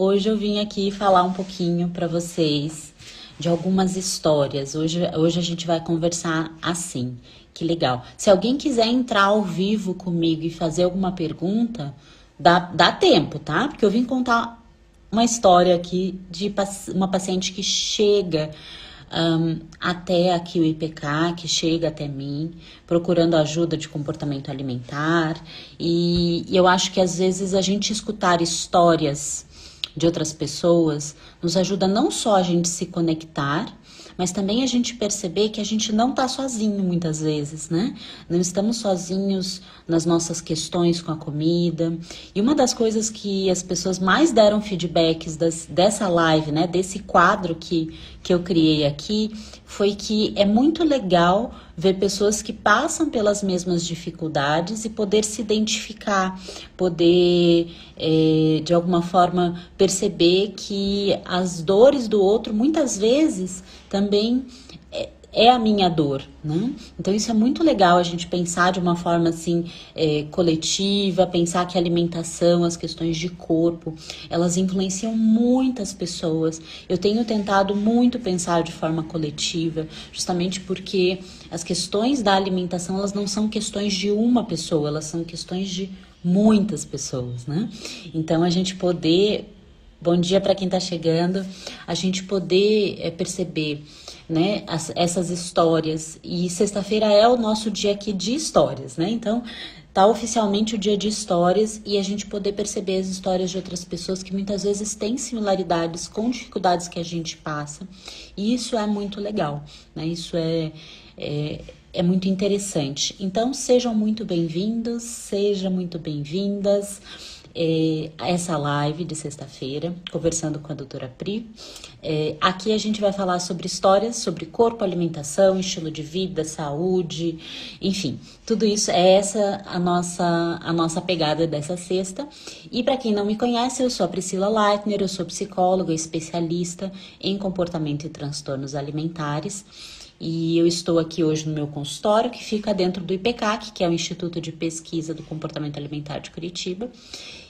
Hoje eu vim aqui falar um pouquinho para vocês de algumas histórias. Hoje, hoje a gente vai conversar assim. Que legal. Se alguém quiser entrar ao vivo comigo e fazer alguma pergunta, dá, dá tempo, tá? Porque eu vim contar uma história aqui de uma paciente que chega um, até aqui o IPK, que chega até mim, procurando ajuda de comportamento alimentar. E, e eu acho que às vezes a gente escutar histórias de outras pessoas nos ajuda não só a gente se conectar, mas também a gente perceber que a gente não está sozinho muitas vezes, né? Não estamos sozinhos nas nossas questões com a comida. E uma das coisas que as pessoas mais deram feedbacks das, dessa live, né, desse quadro que, que eu criei aqui, foi que é muito legal ver pessoas que passam pelas mesmas dificuldades e poder se identificar, poder é, de alguma forma perceber que as dores do outro muitas vezes também é, a minha dor, né? Então isso é muito legal a gente pensar de uma forma assim é, coletiva, pensar que a alimentação, as questões de corpo, elas influenciam muitas pessoas. Eu tenho tentado muito pensar de forma coletiva, justamente porque as questões da alimentação elas não são questões de uma pessoa, elas são questões de muitas pessoas, né? Então a gente poder Bom dia para quem está chegando. A gente poder é, perceber né, as, essas histórias. E sexta-feira é o nosso dia aqui de histórias, né? Então, tá oficialmente o dia de histórias e a gente poder perceber as histórias de outras pessoas que muitas vezes têm similaridades com dificuldades que a gente passa. E isso é muito legal, né? Isso é, é é muito interessante. Então, sejam muito bem-vindos, sejam muito bem-vindas é, essa live de sexta-feira, conversando com a doutora Pri. É, aqui a gente vai falar sobre histórias, sobre corpo, alimentação, estilo de vida, saúde, enfim, tudo isso é essa a nossa, a nossa pegada dessa sexta. E para quem não me conhece, eu sou a Priscila Leitner, eu sou psicóloga, especialista em comportamento e transtornos alimentares. E eu estou aqui hoje no meu consultório, que fica dentro do IPCAC, que é o Instituto de Pesquisa do Comportamento Alimentar de Curitiba.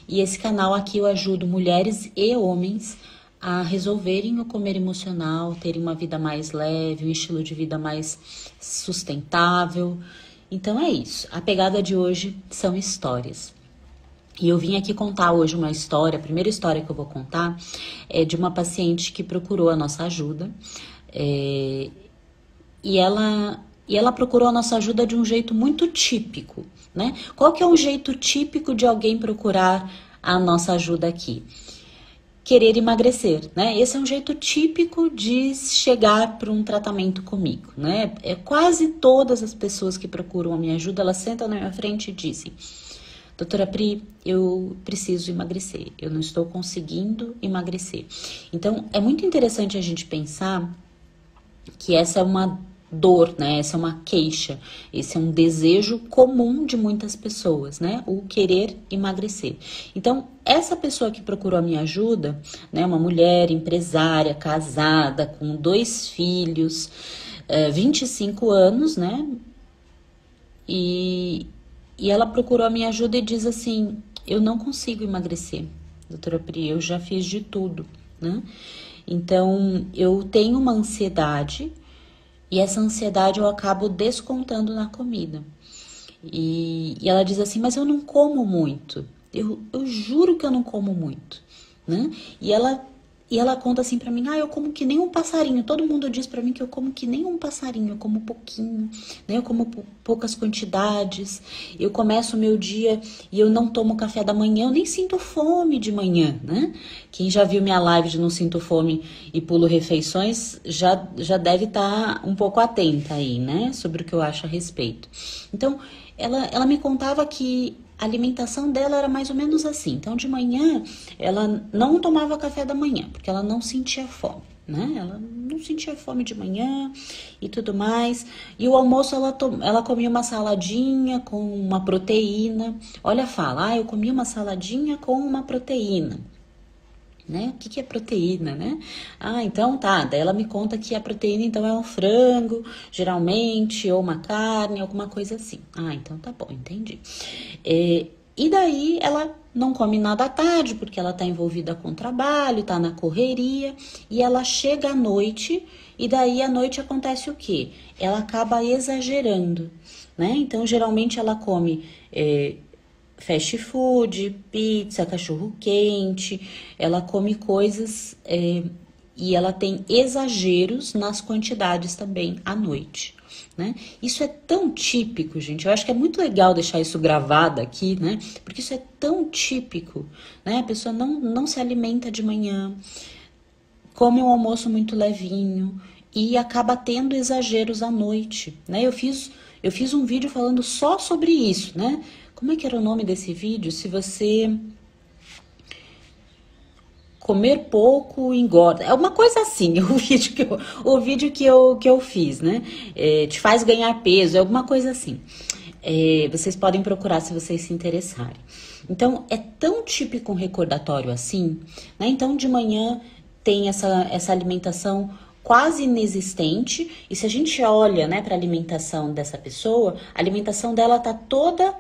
E esse canal aqui eu ajudo mulheres e homens a resolverem o comer emocional, terem uma vida mais leve, um estilo de vida mais sustentável. Então é isso. A pegada de hoje são histórias. E eu vim aqui contar hoje uma história. A primeira história que eu vou contar é de uma paciente que procurou a nossa ajuda. É, e ela e ela procurou a nossa ajuda de um jeito muito típico, né? Qual que é um jeito típico de alguém procurar a nossa ajuda aqui? Querer emagrecer, né? Esse é um jeito típico de chegar para um tratamento comigo, né? É quase todas as pessoas que procuram a minha ajuda, elas sentam na minha frente e dizem: Doutora Pri, eu preciso emagrecer, eu não estou conseguindo emagrecer. Então, é muito interessante a gente pensar que essa é uma dor, né? Essa é uma queixa, esse é um desejo comum de muitas pessoas, né? O querer emagrecer. Então, essa pessoa que procurou a minha ajuda, né? Uma mulher empresária, casada, com dois filhos, é, 25 anos, né? E, e ela procurou a minha ajuda e diz assim: Eu não consigo emagrecer, doutora Pri, eu já fiz de tudo, né? Então, eu tenho uma ansiedade e essa ansiedade eu acabo descontando na comida. E, e ela diz assim: Mas eu não como muito. Eu, eu juro que eu não como muito. Né? E ela e ela conta assim para mim: "Ah, eu como que nem um passarinho". Todo mundo diz para mim que eu como que nem um passarinho, eu como pouquinho, né? Eu como poucas quantidades. Eu começo o meu dia e eu não tomo café da manhã, eu nem sinto fome de manhã, né? Quem já viu minha live de não sinto fome e pulo refeições já já deve estar tá um pouco atenta aí, né, sobre o que eu acho a respeito. Então, ela ela me contava que a alimentação dela era mais ou menos assim. Então, de manhã, ela não tomava café da manhã, porque ela não sentia fome, né? Ela não sentia fome de manhã e tudo mais. E o almoço, ela, to... ela comia uma saladinha com uma proteína. Olha, fala, ah, eu comi uma saladinha com uma proteína. Né? O que, que é proteína, né? Ah, então tá. Daí ela me conta que a proteína então é um frango, geralmente, ou uma carne, alguma coisa assim. Ah, então tá bom, entendi. É, e daí ela não come nada à tarde, porque ela tá envolvida com o trabalho, tá na correria, e ela chega à noite, e daí à noite acontece o quê? Ela acaba exagerando, né? Então, geralmente ela come é, fast food, pizza, cachorro quente, ela come coisas é, e ela tem exageros nas quantidades também à noite. Né? Isso é tão típico, gente. Eu acho que é muito legal deixar isso gravado aqui, né? Porque isso é tão típico, né? A pessoa não, não se alimenta de manhã, come um almoço muito levinho e acaba tendo exageros à noite, né? Eu fiz, eu fiz um vídeo falando só sobre isso, né? Como é que era o nome desse vídeo? Se você comer pouco engorda. É uma coisa assim, o vídeo que eu, o vídeo que eu, que eu fiz, né? É, te faz ganhar peso, é alguma coisa assim. É, vocês podem procurar se vocês se interessarem. Então, é tão típico um recordatório assim, né? Então, de manhã tem essa, essa alimentação quase inexistente, e se a gente olha, né, para a alimentação dessa pessoa, a alimentação dela tá toda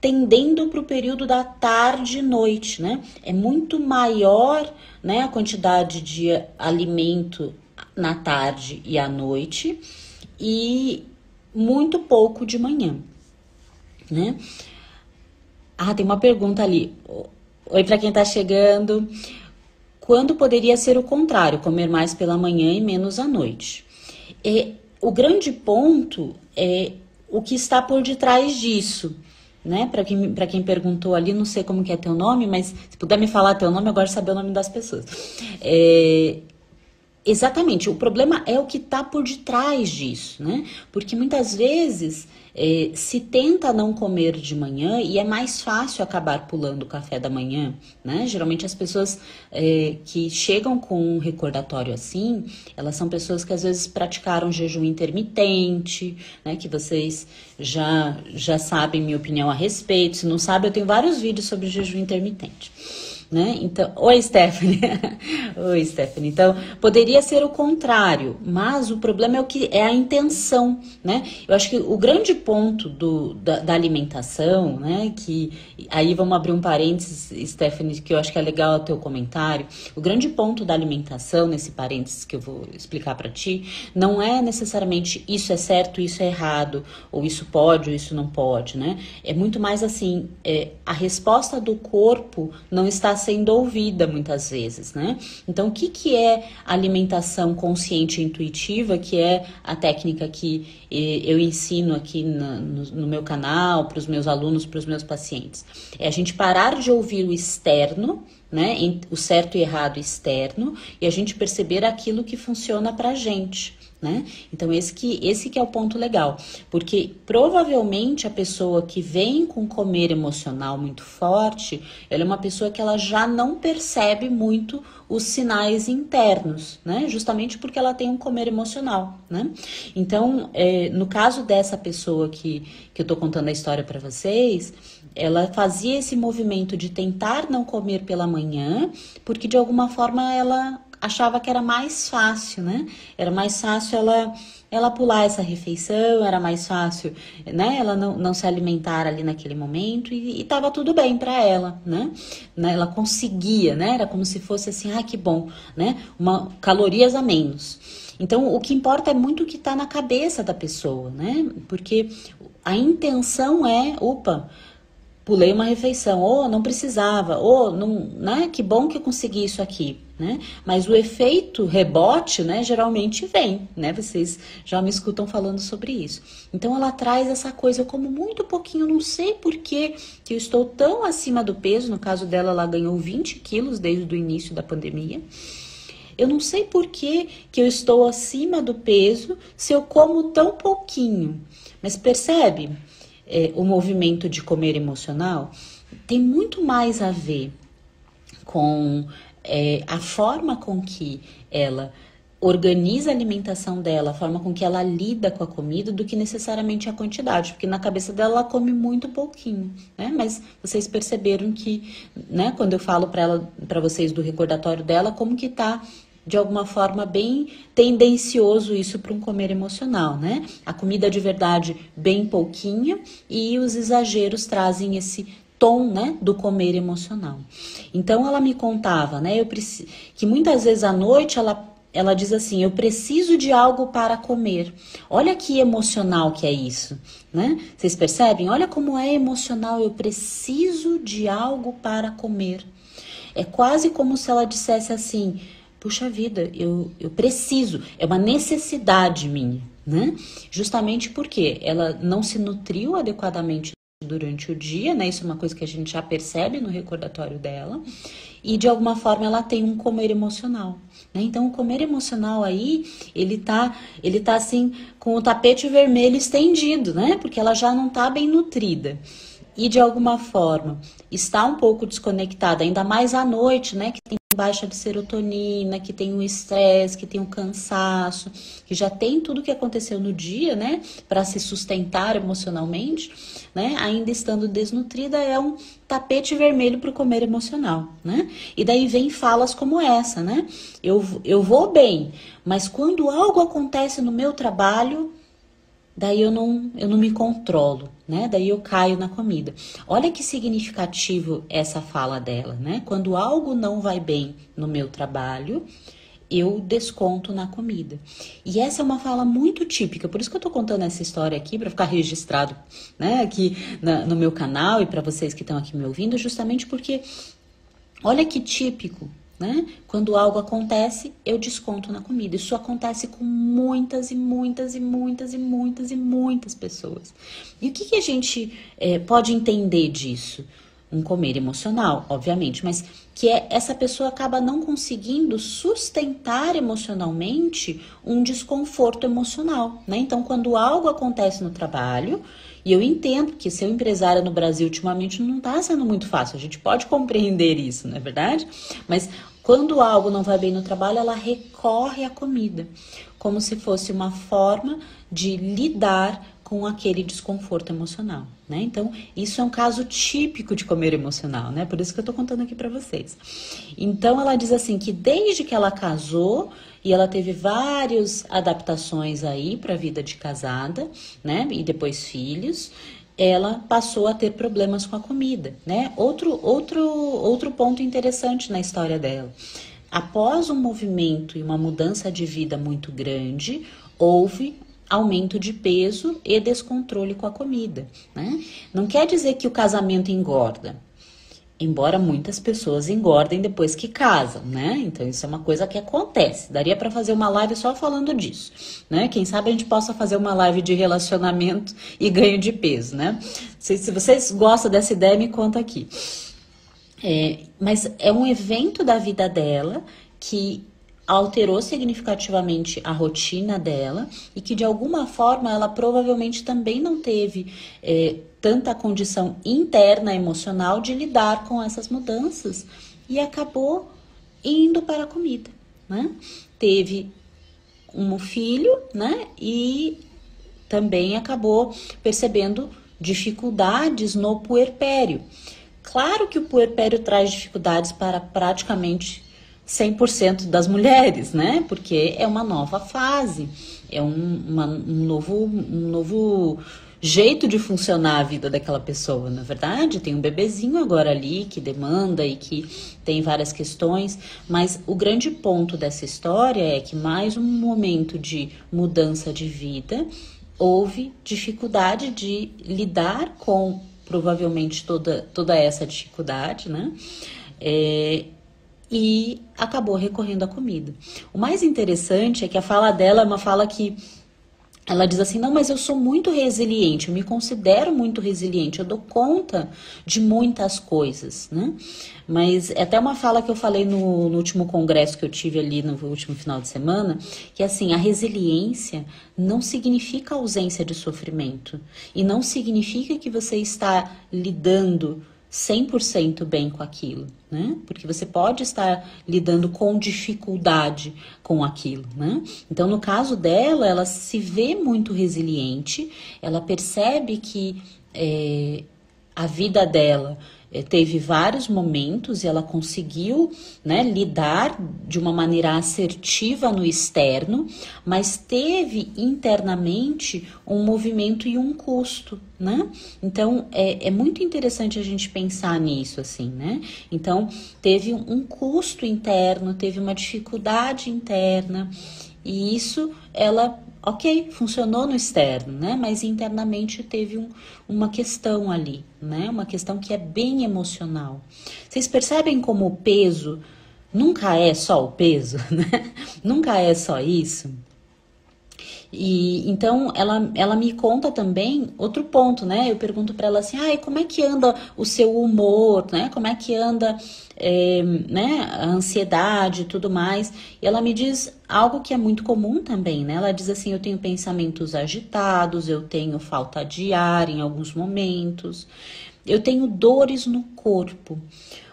tendendo para o período da tarde e noite, né? É muito maior, né, a quantidade de alimento na tarde e à noite e muito pouco de manhã, né? Ah, tem uma pergunta ali. Oi para quem está chegando. Quando poderia ser o contrário, comer mais pela manhã e menos à noite? E, o grande ponto é o que está por detrás disso né? Para quem, pra quem perguntou ali, não sei como que é teu nome, mas se puder me falar teu nome, agora saber o nome das pessoas. É, exatamente, o problema é o que está por detrás disso, né? Porque muitas vezes é, se tenta não comer de manhã e é mais fácil acabar pulando o café da manhã, né? Geralmente as pessoas é, que chegam com um recordatório assim, elas são pessoas que às vezes praticaram jejum intermitente, né? Que vocês já já sabem minha opinião a respeito. Se não sabe, eu tenho vários vídeos sobre jejum intermitente né? Então, oi Stephanie. oi Stephanie. Então, poderia ser o contrário, mas o problema é o que é a intenção, né? Eu acho que o grande ponto do, da, da alimentação, né, que aí vamos abrir um parênteses, Stephanie, que eu acho que é legal o teu comentário. O grande ponto da alimentação nesse parênteses que eu vou explicar para ti, não é necessariamente isso é certo, isso é errado, ou isso pode ou isso não pode, né? É muito mais assim, é, a resposta do corpo não está sendo ouvida muitas vezes, né? Então, o que, que é alimentação consciente e intuitiva, que é a técnica que eh, eu ensino aqui no, meu canal, para os meus alunos, para os meus pacientes? É a gente parar de ouvir o externo, né? O certo e errado externo, e a gente perceber aquilo que funciona para a gente né? Então esse que esse que é o ponto legal, porque provavelmente a pessoa que vem com comer emocional muito forte, ela é uma pessoa que ela já não percebe muito os sinais internos, né? Justamente porque ela tem um comer emocional, né? Então, é, no caso dessa pessoa que, que eu tô contando a história para vocês, ela fazia esse movimento de tentar não comer pela manhã, porque de alguma forma ela achava que era mais fácil, né? Era mais fácil ela ela pular essa refeição, era mais fácil, né? Ela não, não se alimentar ali naquele momento e, estava tudo bem para ela, né? né? Ela conseguia, né? Era como se fosse assim, ah, que bom, né? Uma calorias a menos. Então, o que importa é muito o que está na cabeça da pessoa, né? Porque a intenção é, opa, pulei uma refeição, ou não precisava, ou não, né? Que bom que eu consegui isso aqui, né? Mas o efeito rebote, né, geralmente vem, né? Vocês já me escutam falando sobre isso. Então ela traz essa coisa como muito pouquinho, não sei por que eu estou tão acima do peso, no caso dela ela ganhou 20 quilos desde o início da pandemia. Eu não sei por que, eu estou acima do peso se eu como tão pouquinho. Mas percebe? é, o movimento de comer emocional tem muito mais a ver com é, a forma com que ela organiza a alimentação dela, a forma com que ela lida com a comida, do que necessariamente a quantidade, porque na cabeça dela ela come muito pouquinho, né? Mas vocês perceberam que, né, quando eu falo para ela, para vocês do recordatório dela, como que tá de alguma forma bem tendencioso isso para um comer emocional, né? A comida de verdade bem pouquinha e os exageros trazem esse tom, né, do comer emocional. Então ela me contava, né, eu que muitas vezes à noite ela ela diz assim: Eu preciso de algo para comer. Olha que emocional que é isso, né? Vocês percebem? Olha como é emocional. Eu preciso de algo para comer. É quase como se ela dissesse assim: Puxa vida, eu, eu preciso. É uma necessidade minha, né? Justamente porque ela não se nutriu adequadamente durante o dia, né? Isso é uma coisa que a gente já percebe no recordatório dela. E de alguma forma ela tem um comer emocional. Né? Então, o comer emocional aí, ele tá, ele tá assim, com o tapete vermelho estendido, né? Porque ela já não tá bem nutrida. E de alguma forma está um pouco desconectada, ainda mais à noite, né? Que tem baixa de serotonina, que tem o estresse, que tem o cansaço, que já tem tudo que aconteceu no dia, né, para se sustentar emocionalmente, né, ainda estando desnutrida é um tapete vermelho para o comer emocional, né? E daí vem falas como essa, né? Eu, eu vou bem, mas quando algo acontece no meu trabalho, daí eu não, eu não me controlo, né? Daí eu caio na comida. Olha que significativo essa fala dela, né? Quando algo não vai bem no meu trabalho, eu desconto na comida. E essa é uma fala muito típica, por isso que eu tô contando essa história aqui para ficar registrado, né, aqui na, no meu canal e para vocês que estão aqui me ouvindo, justamente porque olha que típico né? Quando algo acontece, eu desconto na comida. Isso acontece com muitas e muitas e muitas e muitas e muitas pessoas. E o que, que a gente é, pode entender disso? Um comer emocional, obviamente, mas que é essa pessoa acaba não conseguindo sustentar emocionalmente um desconforto emocional, né? Então, quando algo acontece no trabalho, e eu entendo que ser empresária no Brasil ultimamente não está sendo muito fácil, a gente pode compreender isso, não é verdade? Mas quando algo não vai bem no trabalho, ela recorre à comida, como se fosse uma forma de lidar com aquele desconforto emocional, né? Então, isso é um caso típico de comer emocional, né? Por isso que eu tô contando aqui para vocês. Então, ela diz assim que desde que ela casou e ela teve várias adaptações aí para a vida de casada, né? E depois filhos, ela passou a ter problemas com a comida, né? Outro, outro, outro ponto interessante na história dela. Após um movimento e uma mudança de vida muito grande, houve aumento de peso e descontrole com a comida, né? Não quer dizer que o casamento engorda, embora muitas pessoas engordem depois que casam, né? Então isso é uma coisa que acontece. Daria para fazer uma live só falando disso, né? Quem sabe a gente possa fazer uma live de relacionamento e ganho de peso, né? Se, se vocês gostam dessa ideia, me conta aqui. É, mas é um evento da vida dela que alterou significativamente a rotina dela e que de alguma forma ela provavelmente também não teve é, tanta condição interna emocional de lidar com essas mudanças e acabou indo para a comida, né? Teve um filho, né? E também acabou percebendo dificuldades no puerpério. Claro que o puerpério traz dificuldades para praticamente 100% das mulheres, né? Porque é uma nova fase, é um, uma, um, novo, um novo jeito de funcionar a vida daquela pessoa, na é verdade. Tem um bebezinho agora ali que demanda e que tem várias questões, mas o grande ponto dessa história é que mais um momento de mudança de vida houve dificuldade de lidar com provavelmente toda, toda essa dificuldade, né? É, e acabou recorrendo à comida. O mais interessante é que a fala dela é uma fala que ela diz assim: não, mas eu sou muito resiliente, eu me considero muito resiliente, eu dou conta de muitas coisas, né? Mas é até uma fala que eu falei no, no, último congresso que eu tive ali no último final de semana, que assim, a resiliência não significa ausência de sofrimento e não significa que você está lidando 100% bem com aquilo, né? Porque você pode estar lidando com dificuldade com aquilo, né? Então, no caso dela, ela se vê muito resiliente, ela percebe que é, a vida dela teve vários momentos e ela conseguiu né, lidar de uma maneira assertiva no externo, mas teve internamente um movimento e um custo, né? Então é, é muito interessante a gente pensar nisso assim, né? Então teve um custo interno, teve uma dificuldade interna e isso ela ok, funcionou no externo, né? Mas internamente teve um, uma questão ali, né? Uma questão que é bem emocional. Vocês percebem como o peso nunca é só o peso, né? Nunca é só isso. E então ela, ela me conta também outro ponto, né? Eu pergunto para ela assim: "Ai, como é que anda o seu humor, né? Como é que anda é, né, a ansiedade e tudo mais?" E ela me diz algo que é muito comum também, né? Ela diz assim: "Eu tenho pensamentos agitados, eu tenho falta de ar em alguns momentos, eu tenho dores no corpo."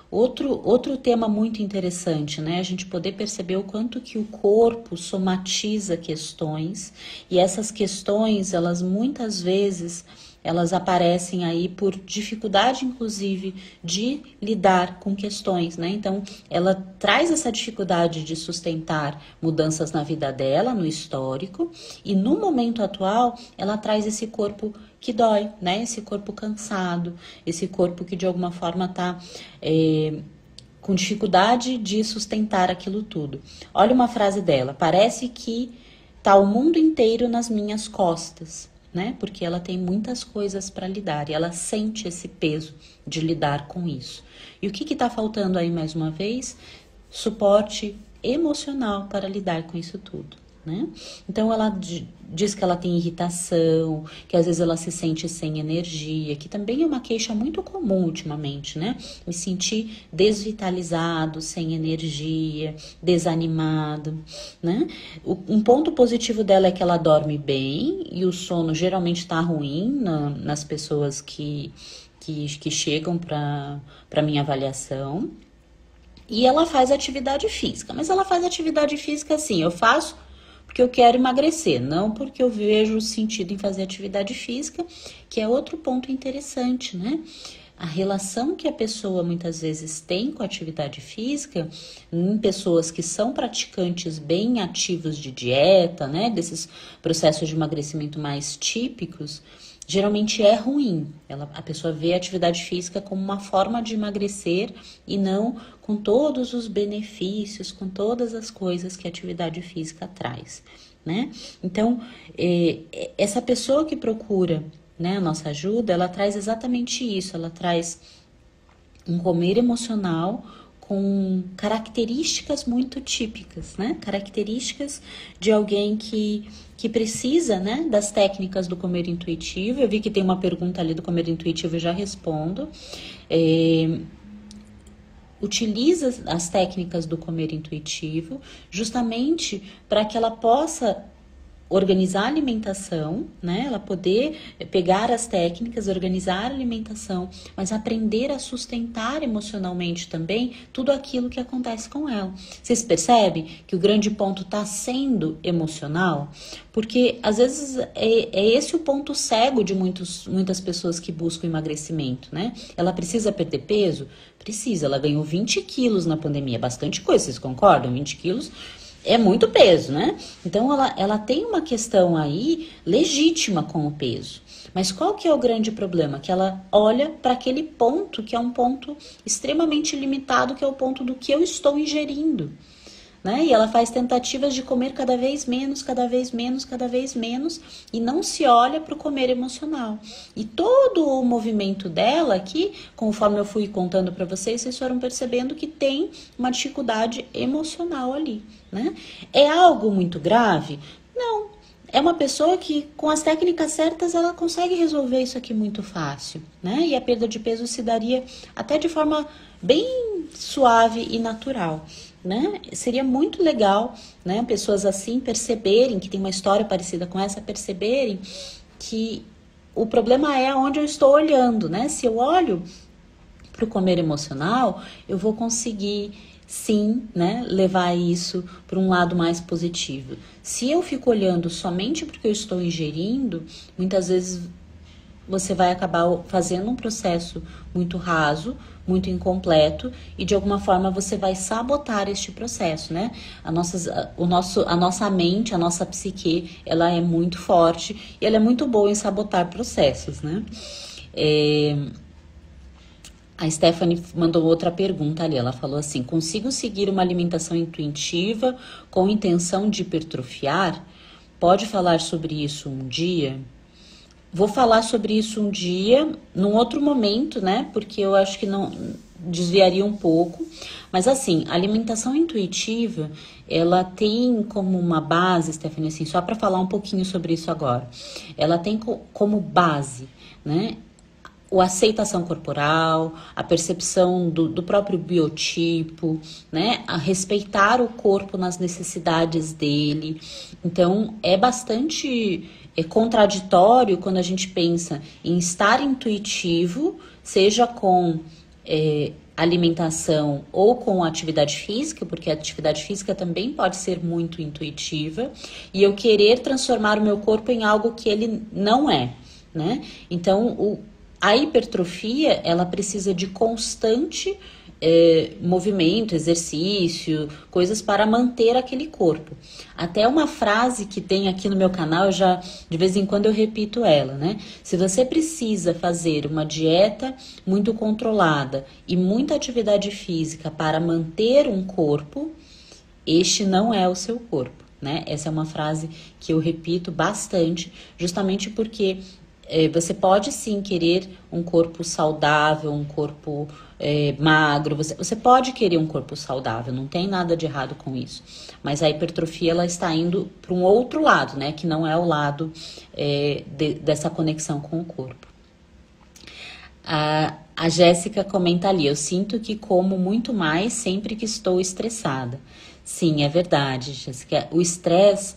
Outro, outro tema muito interessante, né? A gente poder perceber o quanto que o corpo somatiza questões e essas questões, elas muitas vezes elas aparecem aí por dificuldade, inclusive, de lidar com questões, né? Então, ela traz essa dificuldade de sustentar mudanças na vida dela, no histórico, e no momento atual, ela traz esse corpo que dói, né? Esse corpo cansado, esse corpo que de alguma forma tá. É, com dificuldade de sustentar aquilo tudo. Olha uma frase dela: parece que tá o mundo inteiro nas minhas costas né? Porque ela tem muitas coisas para lidar e ela sente esse peso de lidar com isso. E o que está faltando aí mais uma vez? Suporte emocional para lidar com isso tudo né? Então ela diz que ela tem irritação, que às vezes ela se sente sem energia, que também é uma queixa muito comum ultimamente, né? Me sentir desvitalizado, sem energia, desanimado, né? Um ponto positivo dela é que ela dorme bem e o sono geralmente está ruim na, nas pessoas que, que, que chegam para minha avaliação. E ela faz atividade física, mas ela faz atividade física assim, eu faço porque eu quero emagrecer, não porque eu vejo sentido em fazer atividade física, que é outro ponto interessante, né? A relação que a pessoa muitas vezes tem com a atividade física, em pessoas que são praticantes bem ativos de dieta, né, desses processos de emagrecimento mais típicos, geralmente é ruim. Ela, a pessoa vê a atividade física como uma forma de emagrecer e não com todos os benefícios, com todas as coisas que a atividade física traz, né? Então, é, essa pessoa que procura né, a nossa ajuda, ela traz exatamente isso, ela traz um comer emocional com características muito típicas, né? Características de alguém que, que precisa, né, das técnicas do comer intuitivo. Eu vi que tem uma pergunta ali do comer intuitivo, eu já respondo. É, utiliza as técnicas do comer intuitivo justamente para que ela possa organizar a alimentação, né? Ela poder pegar as técnicas, organizar a alimentação, mas aprender a sustentar emocionalmente também tudo aquilo que acontece com ela. Vocês percebem que o grande ponto está sendo emocional? Porque às vezes é, é, esse o ponto cego de muitos, muitas pessoas que buscam emagrecimento, né? Ela precisa perder peso? Precisa. Ela ganhou 20 quilos na pandemia, bastante coisa, vocês concordam? 20 quilos é muito peso, né? Então ela, ela tem uma questão aí legítima com o peso. Mas qual que é o grande problema? Que ela olha para aquele ponto que é um ponto extremamente limitado, que é o ponto do que eu estou ingerindo né? E ela faz tentativas de comer cada vez menos, cada vez menos, cada vez menos e não se olha para o comer emocional. E todo o movimento dela aqui, conforme eu fui contando para vocês, vocês foram percebendo que tem uma dificuldade emocional ali, né? É algo muito grave? Não, é uma pessoa que, com as técnicas certas, ela consegue resolver isso aqui muito fácil, né? E a perda de peso se daria até de forma bem suave e natural né? Seria muito legal, né? Pessoas assim perceberem que tem uma história parecida com essa, perceberem que o problema é onde eu estou olhando, né? Se eu olho para o comer emocional, eu vou conseguir sim, né, levar isso para um lado mais positivo. Se eu fico olhando somente porque eu estou ingerindo, muitas vezes você vai acabar fazendo um processo muito raso, muito incompleto e de alguma forma você vai sabotar este processo, né? A nossa, o nosso, a nossa mente, a nossa psique, ela é muito forte e ela é muito boa em sabotar processos, né? É... A Stephanie mandou outra pergunta ali. Ela falou assim: consigo seguir uma alimentação intuitiva com intenção de hipertrofiar? Pode falar sobre isso um dia? Vou falar sobre isso um dia, num outro momento, né? Porque eu acho que não desviaria um pouco. Mas assim, a alimentação intuitiva, ela tem como uma base, Stephanie, assim, só para falar um pouquinho sobre isso agora. Ela tem como base, né? O aceitação corporal, a percepção do, do, próprio biotipo, né? A respeitar o corpo nas necessidades dele. Então, é bastante é contraditório quando a gente pensa em estar intuitivo, seja com é, alimentação ou com atividade física, porque a atividade física também pode ser muito intuitiva, e eu querer transformar o meu corpo em algo que ele não é, né? Então, o, a hipertrofia, ela precisa de constante é, movimento, exercício, coisas para manter aquele corpo. Até uma frase que tem aqui no meu canal, eu já de vez em quando eu repito ela, né? Se você precisa fazer uma dieta muito controlada e muita atividade física para manter um corpo, este não é o seu corpo. Né? Essa é uma frase que eu repito bastante, justamente porque é, você pode sim querer um corpo saudável, um corpo é, magro, você, você pode querer um corpo saudável, não tem nada de errado com isso. Mas a hipertrofia ela está indo para um outro lado, né? Que não é o lado é, de, dessa conexão com o corpo. A, a Jéssica comenta ali: eu sinto que como muito mais sempre que estou estressada. Sim, é verdade, Jéssica. O estresse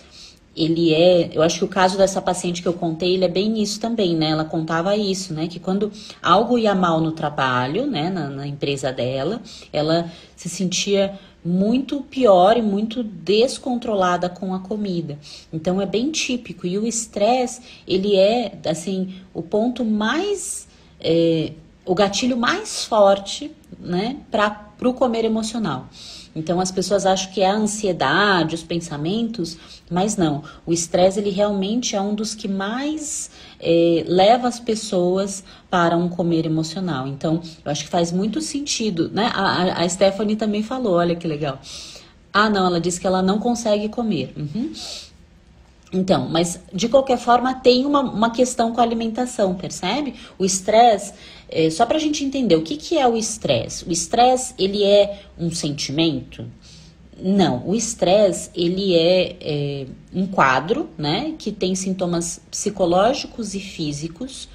ele é, eu acho que o caso dessa paciente que eu contei, ele é bem isso também, né? Ela contava isso, né? Que quando algo ia mal no trabalho, né, na, na empresa dela, ela se sentia muito pior e muito descontrolada com a comida. Então é bem típico. E o estresse, ele é, assim, o ponto mais. É, o gatilho mais forte, né, para o comer emocional. Então as pessoas acham que é a ansiedade, os pensamentos, mas não. O estresse ele realmente é um dos que mais é, leva as pessoas para um comer emocional. Então eu acho que faz muito sentido, né? A, a Stephanie também falou, olha que legal. Ah, não, ela disse que ela não consegue comer. Uhum. Então, mas de qualquer forma tem uma, uma questão com a alimentação, percebe? O estresse, é, só para a gente entender o que, que é o estresse. O estresse, ele é um sentimento? Não, o estresse, ele é, é um quadro, né, que tem sintomas psicológicos e físicos,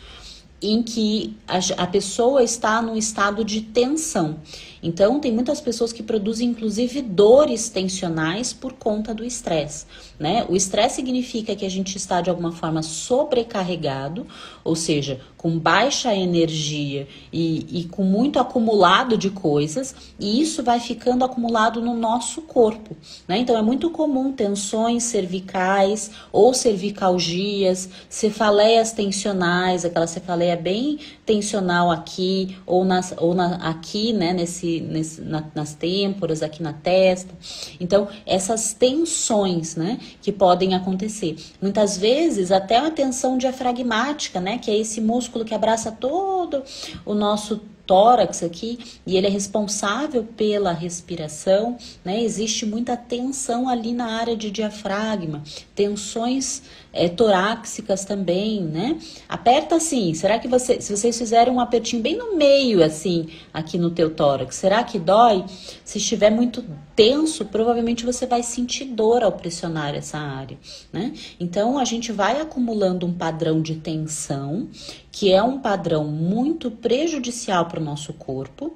em que a, a pessoa está num estado de tensão. Então, tem muitas pessoas que produzem, inclusive, dores tensionais por conta do estresse. Né? O estresse significa que a gente está, de alguma forma, sobrecarregado, ou seja, com baixa energia e, e com muito acumulado de coisas, e isso vai ficando acumulado no nosso corpo. Né? Então, é muito comum tensões cervicais ou cervicalgias, cefaleias tensionais, aquela cefaleia bem tensional aqui ou, nas, ou na, aqui, né, nesse nesse, na, nas têmporas, aqui na testa. Então, essas tensões, né, que podem acontecer. Muitas vezes, até a tensão diafragmática, né, que é esse músculo que abraça todo o nosso tórax aqui e ele é responsável pela respiração, né? Existe muita tensão ali na área de diafragma, tensões é, torácicas também, né? Aperta assim. Será que você, se vocês fizerem um apertinho bem no meio, assim, aqui no teu tórax, será que dói? Se estiver muito tenso, provavelmente você vai sentir dor ao pressionar essa área, né? Então a gente vai acumulando um padrão de tensão, que é um padrão muito prejudicial para o nosso corpo.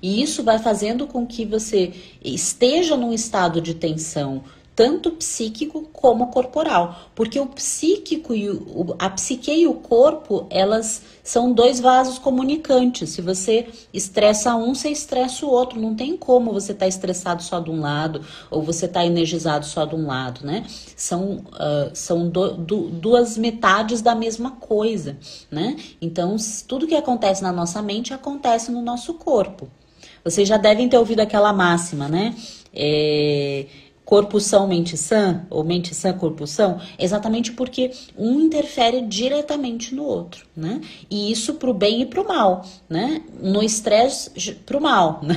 E isso vai fazendo com que você esteja num estado de tensão tanto psíquico como corporal, porque o psíquico e o, a psique e o corpo, elas são dois vasos comunicantes. Se você estressa um, você estressa o outro. Não tem como você estar tá estressado só de um lado ou você estar tá energizado só de um lado, né? São, uh, são do, do, duas metades da mesma coisa, né? Então, tudo que acontece na nossa mente acontece no nosso corpo. Vocês já devem ter ouvido aquela máxima, né? É, corpo são, mente sã, ou mente sã, corpo são, exatamente porque um interfere diretamente no outro, né? E isso pro bem e pro mal, né? No estresse, pro mal, né?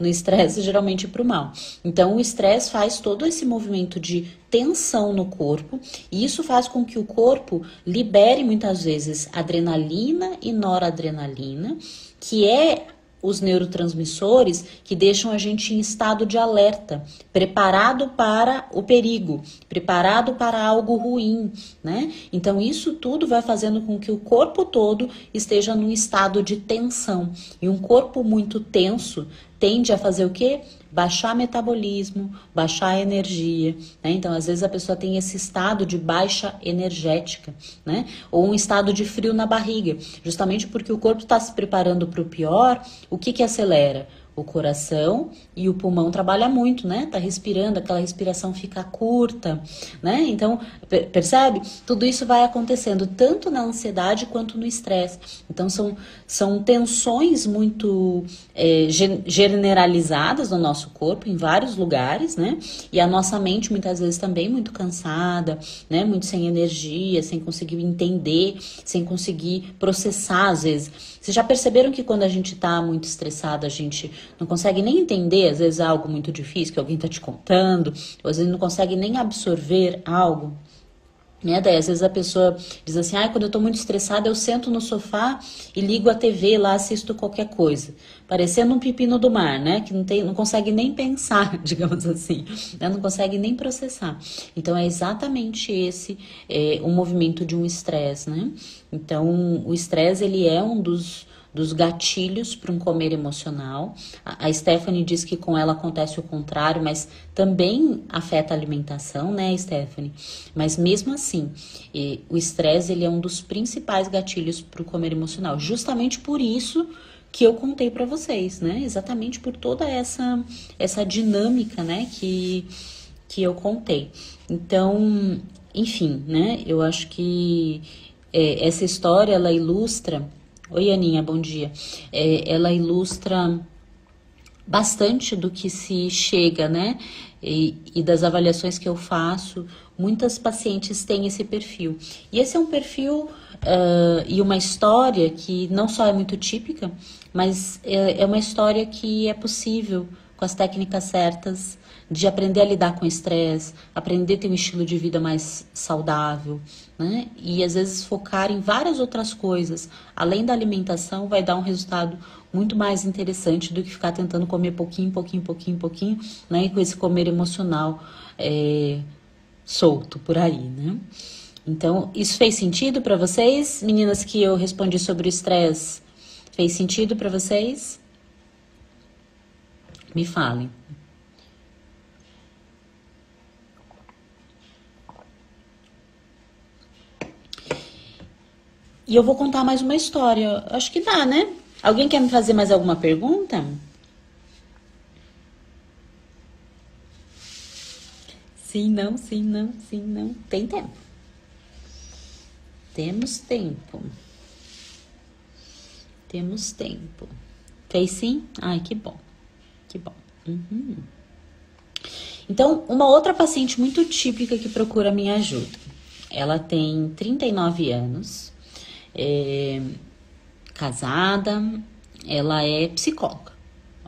No estresse, geralmente pro mal. Então, o estresse faz todo esse movimento de tensão no corpo, e isso faz com que o corpo libere muitas vezes adrenalina e noradrenalina, que é os neurotransmissores que deixam a gente em estado de alerta, preparado para o perigo, preparado para algo ruim, né? Então isso tudo vai fazendo com que o corpo todo esteja num estado de tensão. E um corpo muito tenso tende a fazer o quê? Baixar metabolismo, baixar energia, né? Então, às vezes a pessoa tem esse estado de baixa energética, né? Ou um estado de frio na barriga, justamente porque o corpo está se preparando para o pior. O que que acelera? O coração e o pulmão trabalha muito, né? Tá respirando, aquela respiração fica curta, né? Então, percebe? Tudo isso vai acontecendo tanto na ansiedade quanto no estresse. Então, são, são tensões muito é, generalizadas no nosso corpo, em vários lugares, né? E a nossa mente, muitas vezes, também muito cansada, né? Muito sem energia, sem conseguir entender, sem conseguir processar, às vezes vocês já perceberam que quando a gente tá muito estressado, a gente não consegue nem entender, às vezes, algo muito difícil que alguém tá te contando, ou às vezes não consegue nem absorver algo? Né? Daí, às vezes a pessoa diz assim: ah, quando eu tô muito estressada, eu sento no sofá e ligo a TV lá, assisto qualquer coisa. Parecendo um pepino do mar, né? Que não, tem, não consegue nem pensar, digamos assim, né? não consegue nem processar. Então, é exatamente esse é, o movimento de um estresse, né? Então, o estresse ele é um dos, dos gatilhos para um comer emocional. A, Stephanie diz que com ela acontece o contrário, mas também afeta a alimentação, né, Stephanie? Mas mesmo assim, e, o estresse ele é um dos principais gatilhos para o comer emocional. Justamente por isso que eu contei para vocês, né? Exatamente por toda essa essa dinâmica, né, que que eu contei. Então, enfim, né? Eu acho que é, essa história ela ilustra. Oi, Aninha, bom dia. É, ela ilustra bastante do que se chega, né? E, e, das avaliações que eu faço, muitas pacientes têm esse perfil. E esse é um perfil uh, e uma história que não só é muito típica, mas é, é uma história que é possível com as técnicas certas de aprender a lidar com estresse, aprender a ter um estilo de vida mais saudável, né? E às vezes focar em várias outras coisas, além da alimentação, vai dar um resultado muito mais interessante do que ficar tentando comer pouquinho, pouquinho, pouquinho, pouquinho, né? E com esse comer emocional é, solto por aí, né? Então, isso fez sentido para vocês, meninas que eu respondi sobre o estresse? Fez sentido para vocês? Me falem. E eu vou contar mais uma história. Acho que dá, né? Alguém quer me fazer mais alguma pergunta? Sim, não, sim, não, sim, não. Tem tempo. Temos tempo. Temos tempo. Fez sim? Ai, que bom. Que bom. Uhum. Então, uma outra paciente muito típica que procura minha ajuda. Ela tem 39 anos é, casada, ela é psicóloga.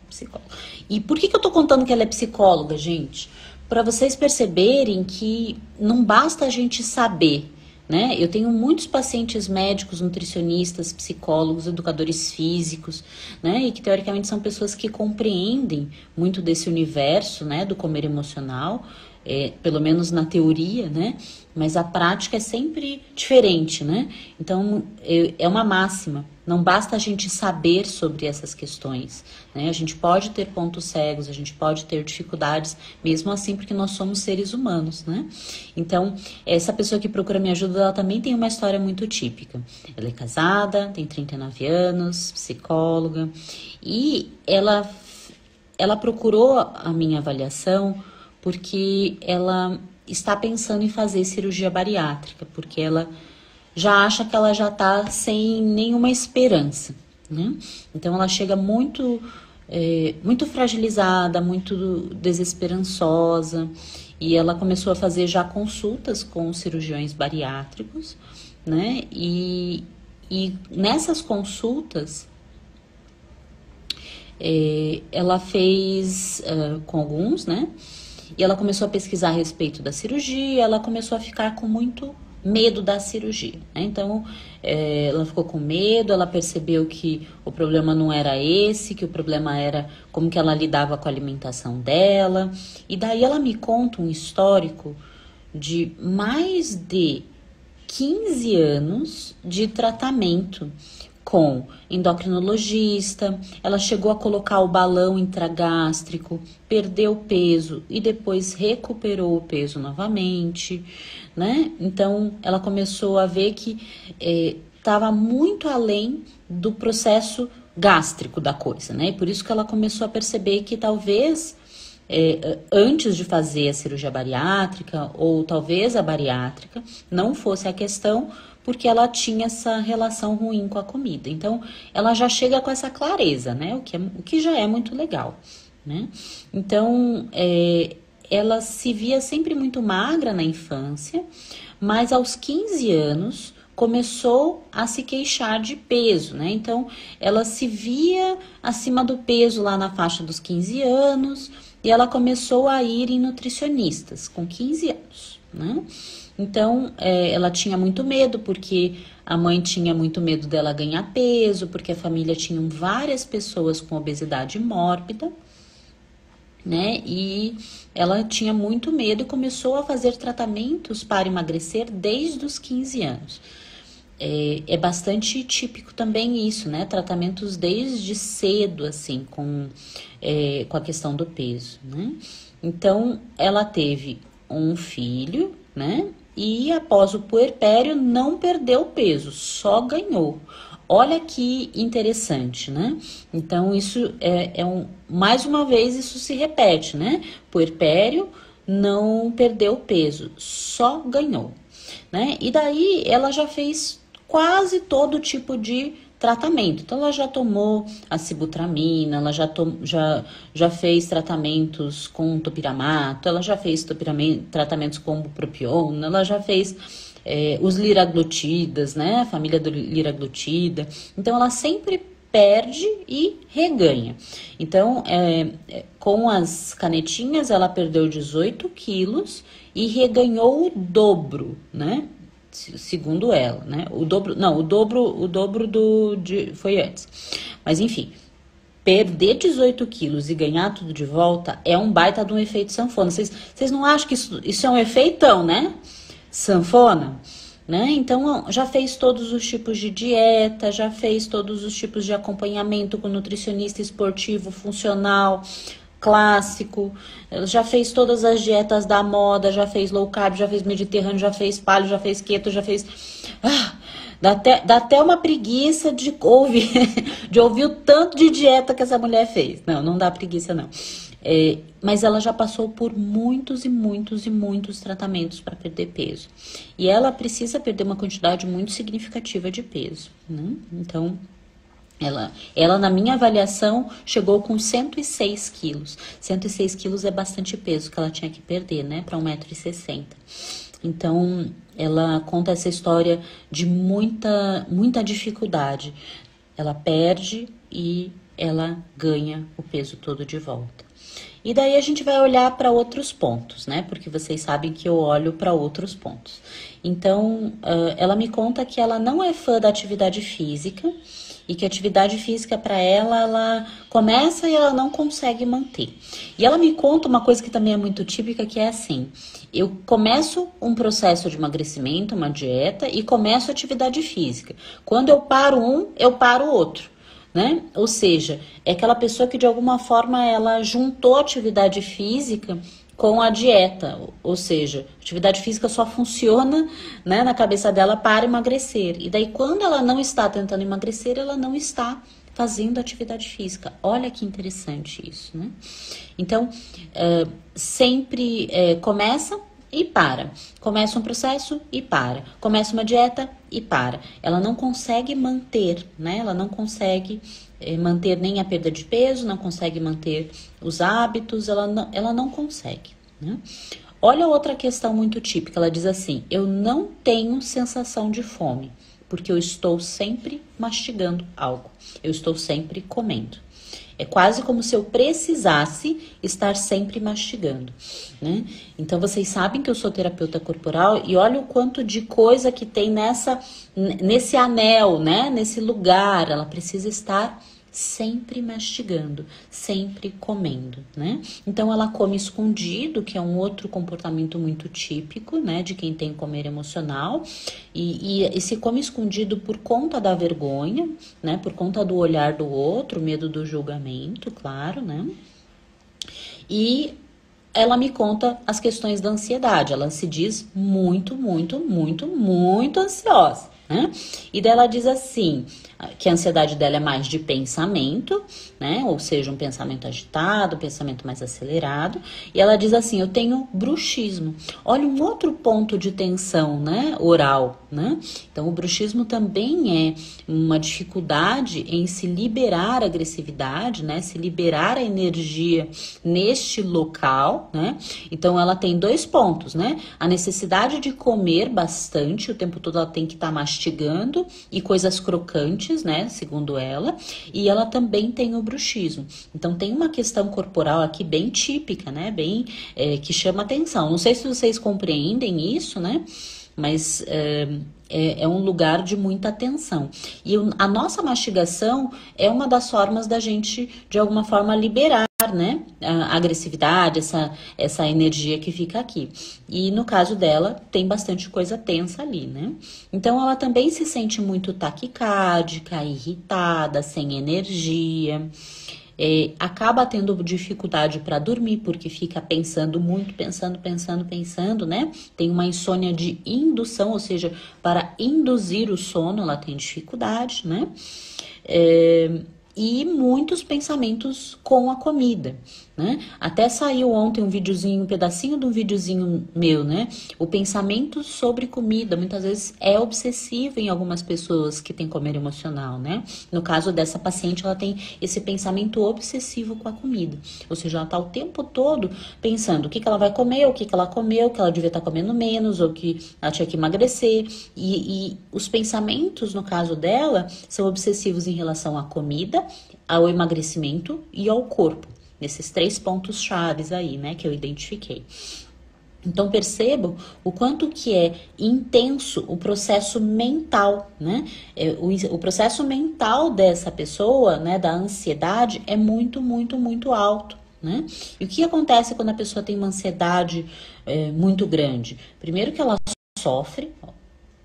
psicóloga. E por que, que eu tô contando que ela é psicóloga, gente? Para vocês perceberem que não basta a gente saber né? Eu tenho muitos pacientes médicos, nutricionistas, psicólogos, educadores físicos, né? E que teoricamente são pessoas que compreendem muito desse universo, né? Do comer emocional, é, pelo menos na teoria, né? Mas a prática é sempre diferente, né? Então é, é uma máxima. Não basta a gente saber sobre essas questões, né? A gente pode ter pontos cegos, a gente pode ter dificuldades, mesmo assim, porque nós somos seres humanos, né? Então, essa pessoa que procura me ajuda, ela também tem uma história muito típica. Ela é casada, tem 39 anos, psicóloga, e ela, ela procurou a minha avaliação porque ela está pensando em fazer cirurgia bariátrica, porque ela já acha que ela já está sem nenhuma esperança, né? Então ela chega muito, é, muito fragilizada, muito desesperançosa, e ela começou a fazer já consultas com cirurgiões bariátricos, né? E, e nessas consultas é, ela fez uh, com alguns, né? E ela começou a pesquisar a respeito da cirurgia, ela começou a ficar com muito medo da cirurgia. Né? Então, é, ela ficou com medo, ela percebeu que o problema não era esse, que o problema era como que ela lidava com a alimentação dela. E daí ela me conta um histórico de mais de 15 anos de tratamento com endocrinologista, ela chegou a colocar o balão intragástrico, perdeu peso e depois recuperou o peso novamente, né? Então ela começou a ver que estava é, muito além do processo gástrico da coisa, né? E por isso que ela começou a perceber que talvez é, antes de fazer a cirurgia bariátrica ou talvez a bariátrica não fosse a questão porque ela tinha essa relação ruim com a comida. Então, ela já chega com essa clareza, né? O que, é, o que já é muito legal, né? Então, é, ela se via sempre muito magra na infância, mas aos 15 anos começou a se queixar de peso, né? Então, ela se via acima do peso lá na faixa dos 15 anos e ela começou a ir em nutricionistas com 15 anos, né? Então, é, ela tinha muito medo, porque a mãe tinha muito medo dela ganhar peso, porque a família tinha várias pessoas com obesidade mórbida, né? E ela tinha muito medo e começou a fazer tratamentos para emagrecer desde os 15 anos. É, é bastante típico também isso, né? Tratamentos desde cedo, assim, com, é, com a questão do peso, né? Então, ela teve um filho, né? E após o puerpério não perdeu peso, só ganhou. Olha que interessante, né? Então, isso é, é um. Mais uma vez, isso se repete, né? Puerpério não perdeu peso, só ganhou, né? E daí ela já fez quase todo tipo de tratamento. Então, ela já tomou a sibutramina, ela já, tom, já, já fez tratamentos com topiramato, ela já fez tratamentos com bupropiona, ela já fez é, os liraglutidas, né? A família do liraglutida. Então, ela sempre perde e reganha. Então, é, é com as canetinhas, ela perdeu 18 quilos e reganhou o dobro, né? Segundo ela, né? O dobro, não, o dobro, o dobro do de, foi antes. Mas enfim, perder 18 quilos e ganhar tudo de volta é um baita de um efeito sanfona. Vocês não acham que isso, isso é um efeitão, né? Sanfona? Né? Então, já fez todos os tipos de dieta, já fez todos os tipos de acompanhamento com nutricionista esportivo, funcional, clássico, já fez todas as dietas da moda, já fez low carb, já fez mediterrâneo, já fez paleo, já fez keto, já fez. Ah, dá, até, dá até uma preguiça de ouvir, de ouvir o tanto de dieta que essa mulher fez. Não, não dá preguiça, não. É, mas ela já passou por muitos e muitos e muitos tratamentos para perder peso. E ela precisa perder uma quantidade muito significativa de peso. Né? Então, ela, ela, na minha avaliação, chegou com 106 quilos. 106 quilos é bastante peso que ela tinha que perder, né, para 1,60m. Então, ela conta essa história de muita, muita dificuldade. Ela perde e ela ganha o peso todo de volta. E daí a gente vai olhar para outros pontos, né? Porque vocês sabem que eu olho para outros pontos. Então, ela me conta que ela não é fã da atividade física e que atividade física para ela, ela começa e ela não consegue manter. E ela me conta uma coisa que também é muito típica, que é assim: eu começo um processo de emagrecimento, uma dieta, e começo atividade física. Quando eu paro um, eu paro o outro. Né? Ou seja, é aquela pessoa que de alguma forma ela juntou atividade física com a dieta, ou seja, atividade física só funciona né, na cabeça dela para emagrecer. E daí, quando ela não está tentando emagrecer, ela não está fazendo atividade física. Olha que interessante isso, né? Então, é, sempre é, começa e para. Começa um processo e para. Começa uma dieta e para. Ela não consegue manter, né? Ela não consegue manter nem a perda de peso, não consegue manter os hábitos, ela não, ela não consegue. Né? Olha outra questão muito típica, ela diz assim: eu não tenho sensação de fome, porque eu estou sempre mastigando algo, eu estou sempre comendo. É quase como se eu precisasse estar sempre mastigando, né? Então vocês sabem que eu sou terapeuta corporal e olha o quanto de coisa que tem nessa nesse anel, né? Nesse lugar, ela precisa estar sempre mastigando, sempre comendo, né? Então ela come escondido, que é um outro comportamento muito típico, né, de quem tem comer emocional, e, e, e, se come escondido por conta da vergonha, né, por conta do olhar do outro, medo do julgamento, claro, né? E ela me conta as questões da ansiedade. Ela se diz muito, muito, muito, muito ansiosa. Né? E dela diz assim: que a ansiedade dela é mais de pensamento, né? Ou seja, um pensamento agitado, um pensamento mais acelerado. E ela diz assim: eu tenho bruxismo. Olha um outro ponto de tensão, né? Oral, né? Então, o bruxismo também é uma dificuldade em se liberar a agressividade, né? Se liberar a energia neste local, né? Então, ela tem dois pontos, né? A necessidade de comer bastante, o tempo todo ela tem que estar tá mastigando e coisas crocantes né? Segundo ela, e ela também tem o bruxismo. Então tem uma questão corporal aqui bem típica, né? Bem é, que chama atenção. Não sei se vocês compreendem isso, né? Mas é, é, é, um lugar de muita atenção. E a nossa mastigação é uma das formas da gente, de alguma forma, liberar né? A agressividade, essa, essa energia que fica aqui. E no caso dela, tem bastante coisa tensa ali, né? Então ela também se sente muito taquicárdica, irritada, sem energia. É, acaba tendo dificuldade para dormir porque fica pensando muito, pensando, pensando, pensando, né? Tem uma insônia de indução, ou seja, para induzir o sono, ela tem dificuldade, né? É, e muitos pensamentos com a comida né? Até saiu ontem um videozinho, um pedacinho de um videozinho meu, né? O pensamento sobre comida muitas vezes é obsessivo em algumas pessoas que têm comer emocional, né? No caso dessa paciente, ela tem esse pensamento obsessivo com a comida. Ou seja, ela tá o tempo todo pensando o que, que ela vai comer, o que, que ela comeu, que ela devia estar tá comendo menos, ou que ela tinha que emagrecer. E, e os pensamentos, no caso dela, são obsessivos em relação à comida, ao emagrecimento e ao corpo nesses três pontos chaves aí, né, que eu identifiquei. Então percebam o quanto que é intenso o processo mental, né? É, o, o, processo mental dessa pessoa, né, da ansiedade, é muito, muito, muito alto. Né? E o que acontece quando a pessoa tem uma ansiedade é, muito grande? Primeiro que ela sofre,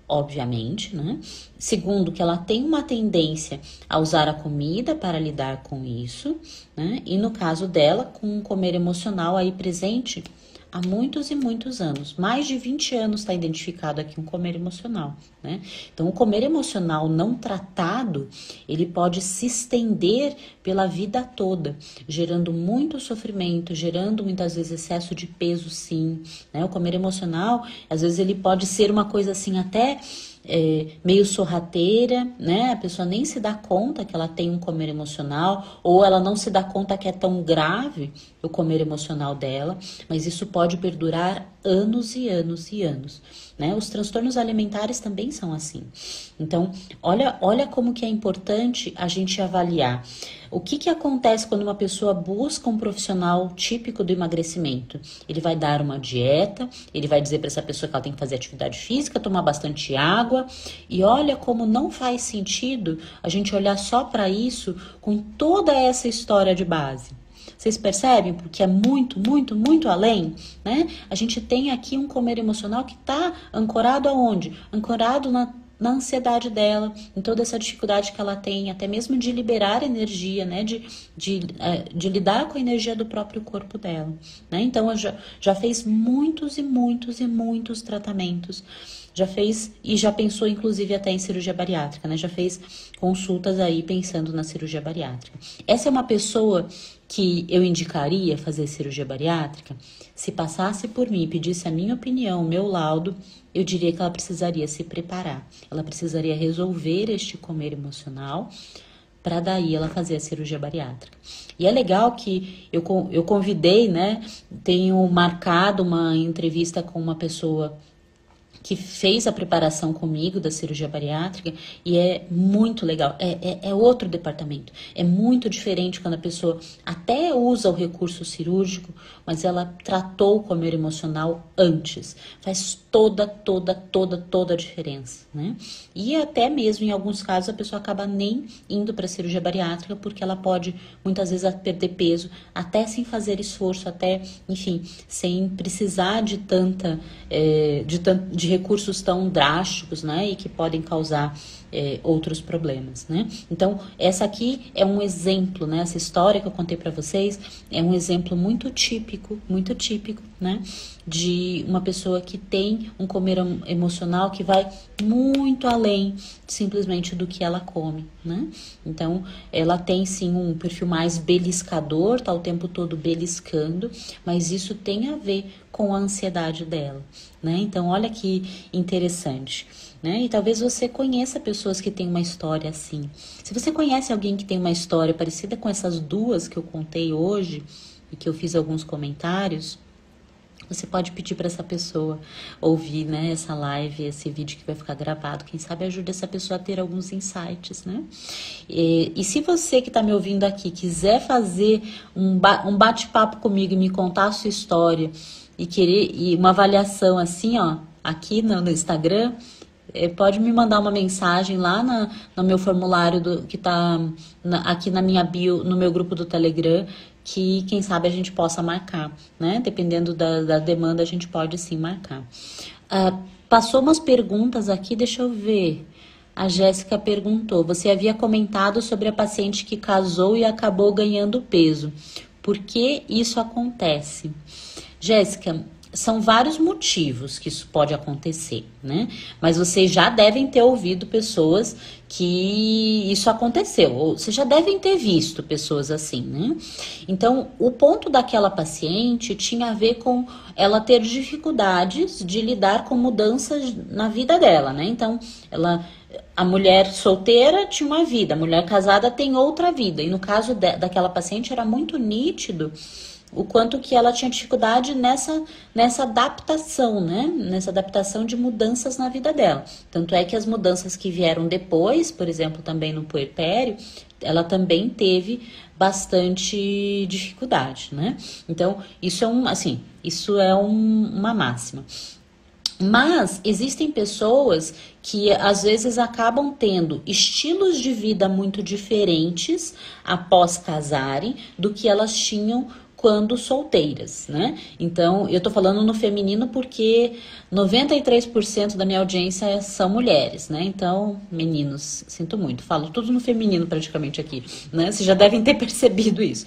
obviamente, né? Segundo, que ela tem uma tendência a usar a comida para lidar com isso, né? E no caso dela, com um comer emocional aí presente, há muitos e muitos anos. Mais de 20 anos está identificado aqui um comer emocional, né? Então, o comer emocional não tratado, ele pode se estender pela vida toda, gerando muito sofrimento, gerando muitas vezes excesso de peso, sim, né? O comer emocional, às vezes ele pode ser uma coisa assim até é, meio sorrateira, né? A pessoa nem se dá conta que ela tem um comer emocional, ou ela não se dá conta que é tão grave o comer emocional dela, mas isso pode perdurar anos e anos e anos. Né? Os transtornos alimentares também são assim. Então, olha, olha como que é importante a gente avaliar. O que, que acontece quando uma pessoa busca um profissional típico do emagrecimento? Ele vai dar uma dieta, ele vai dizer para essa pessoa que ela tem que fazer atividade física, tomar bastante água, e olha como não faz sentido a gente olhar só para isso com toda essa história de base. Vocês percebem? Porque é muito, muito, muito além, né? A gente tem aqui um comer emocional que está ancorado aonde? Ancorado na na ansiedade dela, em toda essa dificuldade que ela tem, até mesmo de liberar energia, né? De, de, é, de lidar com a energia do próprio corpo dela. Né? Então, já, já fez muitos e muitos e muitos tratamentos já fez e já pensou inclusive até em cirurgia bariátrica, né? Já fez consultas aí pensando na cirurgia bariátrica. Essa é uma pessoa que eu indicaria fazer cirurgia bariátrica? Se passasse por mim e pedisse a minha opinião, o meu laudo, eu diria que ela precisaria se preparar. Ela precisaria resolver este comer emocional para daí ela fazer a cirurgia bariátrica. E é legal que eu, eu convidei, né? Tenho marcado uma entrevista com uma pessoa que fez a preparação comigo da cirurgia bariátrica e é muito legal. É, é, é, outro departamento. É muito diferente quando a pessoa até usa o recurso cirúrgico, mas ela tratou o comer emocional antes. Faz toda, toda, toda, toda a diferença, né? E até mesmo em alguns casos a pessoa acaba nem indo para a cirurgia bariátrica porque ela pode muitas vezes perder peso até sem fazer esforço, até, enfim, sem precisar de tanta, é, de, de recursos tão drásticos, né, e que podem causar é, outros problemas, né? Então, essa aqui é um exemplo, né? Essa história que eu contei para vocês é um exemplo muito típico, muito típico, né? De uma pessoa que tem um comer emocional que vai muito além simplesmente do que ela come, né? Então, ela tem sim um perfil mais beliscador, tá o tempo todo beliscando, mas isso tem a ver com a ansiedade dela, né? Então, olha que interessante. Né? E talvez você conheça pessoas que têm uma história assim. Se você conhece alguém que tem uma história parecida com essas duas que eu contei hoje e que eu fiz alguns comentários, você pode pedir para essa pessoa ouvir, né, essa live, esse vídeo que vai ficar gravado. Quem sabe ajuda essa pessoa a ter alguns insights, né? E, e se você que está me ouvindo aqui quiser fazer um, ba um bate-papo comigo e me contar a sua história e querer e uma avaliação assim, ó, aqui no, no Instagram, pode me mandar uma mensagem lá na, no meu formulário do, que está aqui na minha bio, no meu grupo do Telegram, que quem sabe a gente possa marcar, né? Dependendo da, da demanda, a gente pode sim marcar. Uh, passou umas perguntas aqui, deixa eu ver. A Jéssica perguntou: você havia comentado sobre a paciente que casou e acabou ganhando peso. Por que isso acontece? Jéssica, são vários motivos que isso pode acontecer, né? Mas vocês já devem ter ouvido pessoas que isso aconteceu, ou vocês já devem ter visto pessoas assim, né? Então, o ponto daquela paciente tinha a ver com ela ter dificuldades de lidar com mudanças na vida dela, né? Então, ela a mulher solteira tinha uma vida, a mulher casada tem outra vida. E no caso de, daquela paciente era muito nítido o quanto que ela tinha dificuldade nessa, nessa adaptação, né? Nessa adaptação de mudanças na vida dela. Tanto é que as mudanças que vieram depois, por exemplo, também no puerpério, ela também teve bastante dificuldade, né? Então, isso é um, assim, isso é um, uma máxima. Mas existem pessoas que às vezes acabam tendo estilos de vida muito diferentes após casarem do que elas tinham quando solteiras, né? Então, eu tô falando no feminino porque 93% da minha audiência são mulheres, né? Então, meninos, sinto muito, falo tudo no feminino praticamente aqui, né? Vocês já devem ter percebido isso.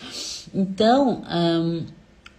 Então,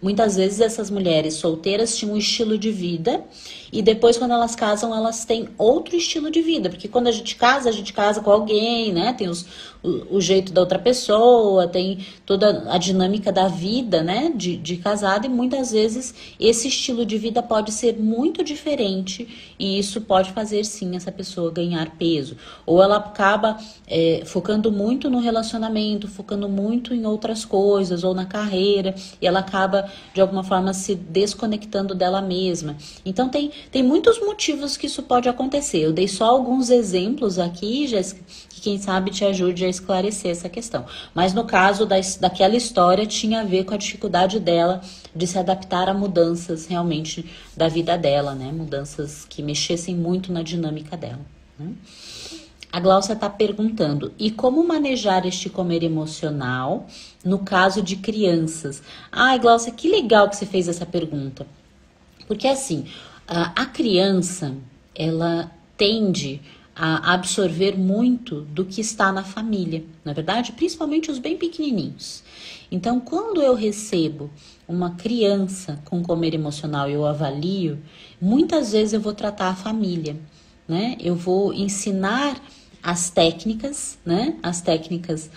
muitas vezes essas mulheres solteiras tinham um estilo de vida e depois, quando elas casam, elas têm outro estilo de vida. Porque quando a gente casa, a gente casa com alguém, né? Tem os, o, o jeito da outra pessoa, tem toda a dinâmica da vida, né? De, de. E muitas vezes esse estilo de vida pode ser muito diferente. E isso pode fazer, sim, essa pessoa ganhar peso. Ou ela acaba é, focando muito no relacionamento, focando muito em outras coisas, ou na carreira. E ela acaba de alguma forma se desconectando dela mesma. Então tem, tem muitos motivos que isso pode acontecer. Eu dei só alguns exemplos aqui, Jéssica, que quem sabe te ajude a esclarecer essa questão. Mas no caso da, daquela história tinha a ver com a dificuldade dela de se adaptar a mudanças realmente da vida dela, né? Mudanças que mexessem muito na dinâmica dela. Né? A Glaucia está perguntando: e como manejar este comer emocional no caso de crianças? Ai, Glaucia, que legal que você fez essa pergunta. Porque assim, a criança, ela tende a absorver muito do que está na família, na é verdade, principalmente os bem pequenininhos. Então, quando eu recebo uma criança com comer emocional e eu avalio, muitas vezes eu vou tratar a família, né? Eu vou ensinar as técnicas, né? As técnicas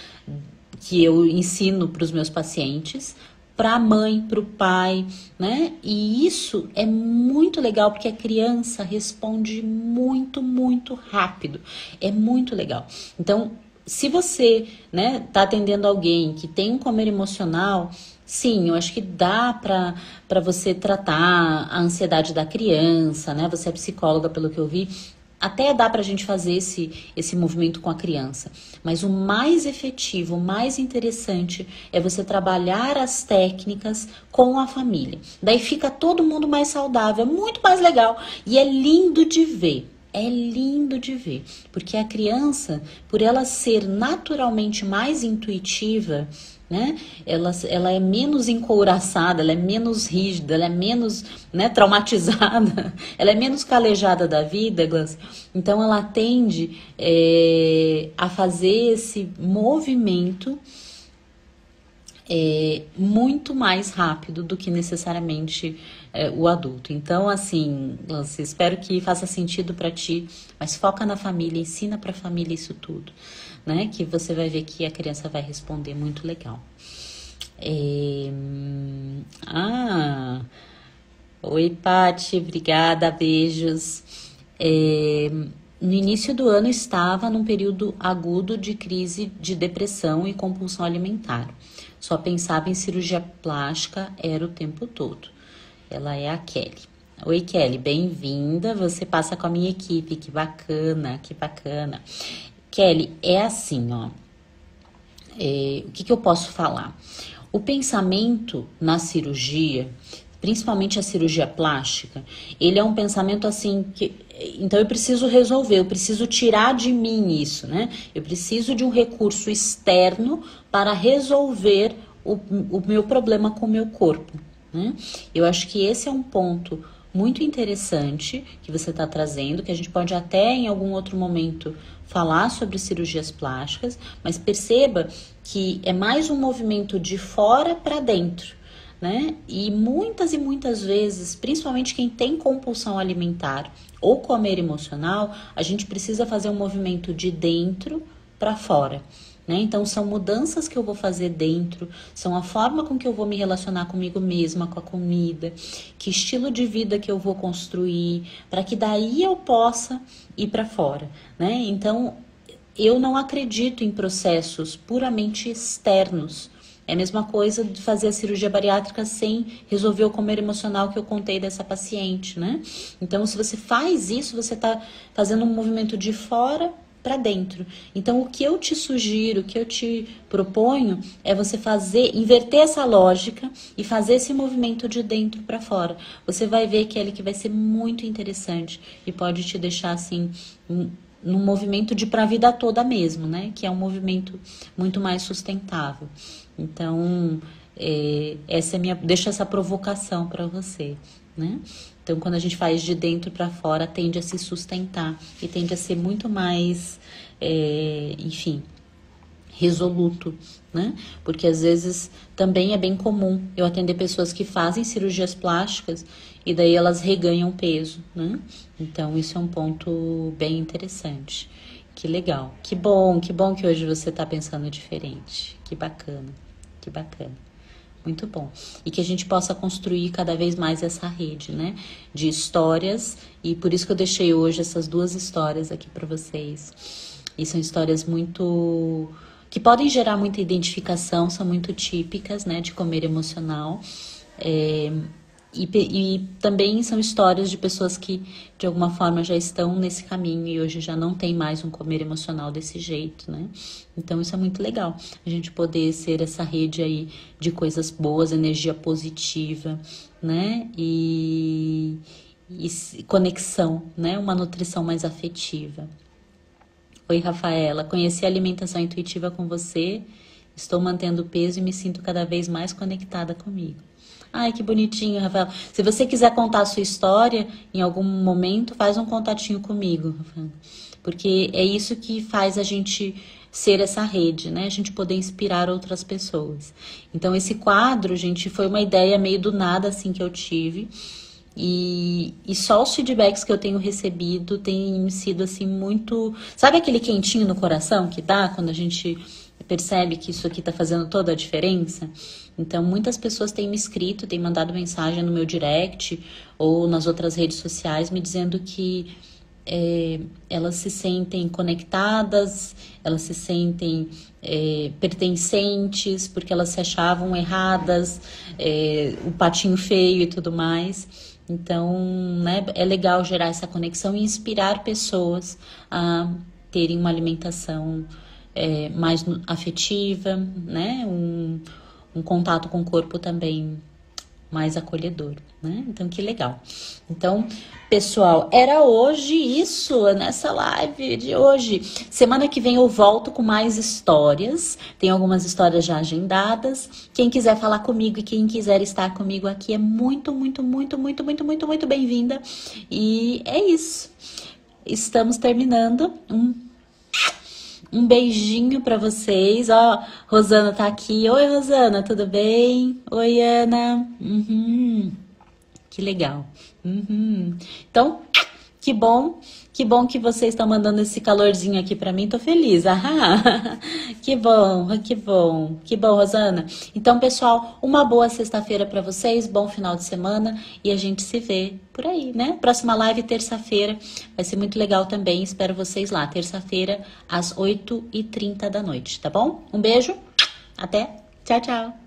que eu ensino para os meus pacientes, para a mãe, para o pai, né? E isso é muito legal porque a criança responde muito, muito rápido. É muito legal. Então, se você, né, tá atendendo alguém que tem um comer emocional, Sim, eu acho que dá para você tratar a ansiedade da criança, né? Você é psicóloga, pelo que eu vi, até dá para a gente fazer esse, esse movimento com a criança. Mas o mais efetivo, o mais interessante é você trabalhar as técnicas com a família. Daí fica todo mundo mais saudável, é muito mais legal e é lindo de ver. É lindo de ver, porque a criança, por ela ser naturalmente mais intuitiva, né? Ela, ela é menos encouraçada, ela é menos rígida, ela é menos né, traumatizada, ela é menos calejada da vida, Glass. Então ela tende é, a fazer esse movimento é, muito mais rápido do que necessariamente é, o adulto. Então, assim, Lance, espero que faça sentido para ti, mas foca na família, ensina para a família isso tudo né? Que você vai ver que a criança vai responder muito legal. É... Ah, oi, Pati, obrigada, beijos. É... No início do ano estava num período agudo de crise de depressão e compulsão alimentar. Só pensava em cirurgia plástica, era o tempo todo. Ela é a Kelly. Oi, Kelly, bem-vinda. Você passa com a minha equipe, que bacana, que bacana. Kelly, é assim, ó. É, o que, que eu posso falar? O pensamento na cirurgia, principalmente a cirurgia plástica, ele é um pensamento assim que. Então eu preciso resolver, eu preciso tirar de mim isso, né? Eu preciso de um recurso externo para resolver o, o meu problema com o meu corpo. Né? Eu acho que esse é um ponto muito interessante que você está trazendo, que a gente pode até em algum outro momento falar sobre cirurgias plásticas, mas perceba que é mais um movimento de fora para dentro. Né? E muitas e muitas vezes, principalmente quem tem compulsão alimentar ou comer emocional, a gente precisa fazer um movimento de dentro para fora. Né? Então, são mudanças que eu vou fazer dentro, são a forma com que eu vou me relacionar comigo mesma, com a comida, que estilo de vida que eu vou construir, para que daí eu possa ir para fora. Né? Então, eu não acredito em processos puramente externos. É a mesma coisa de fazer a cirurgia bariátrica sem resolver o comer emocional que eu contei dessa paciente, né? Então, se você faz isso, você está fazendo um movimento de fora para dentro. Então, o que eu te sugiro, o que eu te proponho é você fazer, inverter essa lógica e fazer esse movimento de dentro para fora. Você vai ver que ele que vai ser muito interessante e pode te deixar assim um, num movimento de para a vida toda mesmo, né? Que é um movimento muito mais sustentável. Então, é, essa é minha, deixa essa provocação para você, né? Então, quando a gente faz de dentro para fora, tende a se sustentar e tende a ser muito mais, é, enfim, resoluto, né? Porque às vezes também é bem comum eu atender pessoas que fazem cirurgias plásticas e daí elas reganham peso, né? Então, isso é um ponto bem interessante. Que legal. Que bom, que bom que hoje você está pensando diferente. Que bacana, que bacana. Muito bom. E que a gente possa construir cada vez mais essa rede, né? De histórias. E por isso que eu deixei hoje essas duas histórias aqui para vocês. E são histórias muito. que podem gerar muita identificação, são muito típicas, né? De comer emocional. É, e, e, também são histórias de pessoas que de alguma forma já estão nesse caminho e hoje já não tem mais um comer emocional desse jeito, né? Então isso é muito legal, a gente poder ser essa rede aí de coisas boas, energia positiva, né? E, e conexão, né? Uma nutrição mais afetiva. Oi, Rafaela, conheci a alimentação intuitiva com você, estou mantendo peso e me sinto cada vez mais conectada comigo. Ai, que bonitinho, Rafael. Se você quiser contar a sua história em algum momento, faz um contatinho comigo, Rafael. Porque é isso que faz a gente ser essa rede, né? A gente poder inspirar outras pessoas. Então, esse quadro, gente, foi uma ideia meio do nada, assim, que eu tive. E, e só os feedbacks que eu tenho recebido têm sido, assim, muito. Sabe aquele quentinho no coração que dá quando a gente percebe que isso aqui está fazendo toda a diferença? Então, muitas pessoas têm me escrito, têm mandado mensagem no meu direct ou nas outras redes sociais me dizendo que é, elas se sentem conectadas, elas se sentem é, pertencentes, porque elas se achavam erradas, é, o patinho feio e tudo mais. Então, né, é legal gerar essa conexão e inspirar pessoas a terem uma alimentação é, mais afetiva, né? Um, um contato com o corpo também mais acolhedor, né? Então, que legal. Então, pessoal, era hoje isso, nessa live de hoje. Semana que vem eu volto com mais histórias. Tem algumas histórias já agendadas. Quem quiser falar comigo e quem quiser estar comigo aqui é muito, muito, muito, muito, muito, muito, muito bem-vinda. E é isso. Estamos terminando. Um um beijinho para vocês. Ó, Rosana tá aqui. Oi, Rosana, tudo bem? Oi, Ana. Uhum. Que legal. Uhum. Então, que bom que bom que vocês estão mandando esse calorzinho aqui para mim, tô feliz. Ah, que bom, que bom, que bom, Rosana. Então, pessoal, uma boa sexta-feira para vocês, bom final de semana e a gente se vê por aí, né? Próxima live terça-feira vai ser muito legal também. Espero vocês lá, terça-feira às 8h30 da noite, tá bom? Um beijo, até, tchau, tchau.